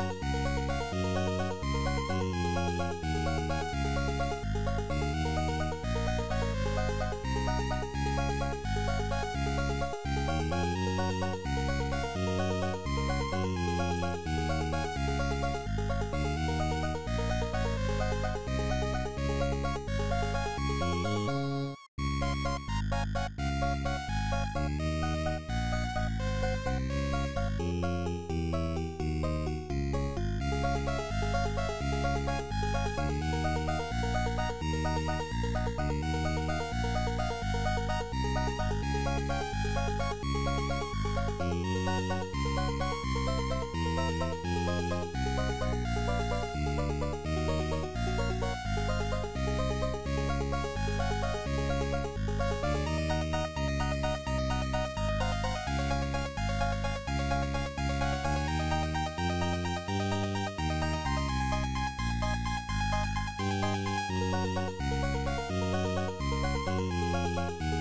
え? Thank you.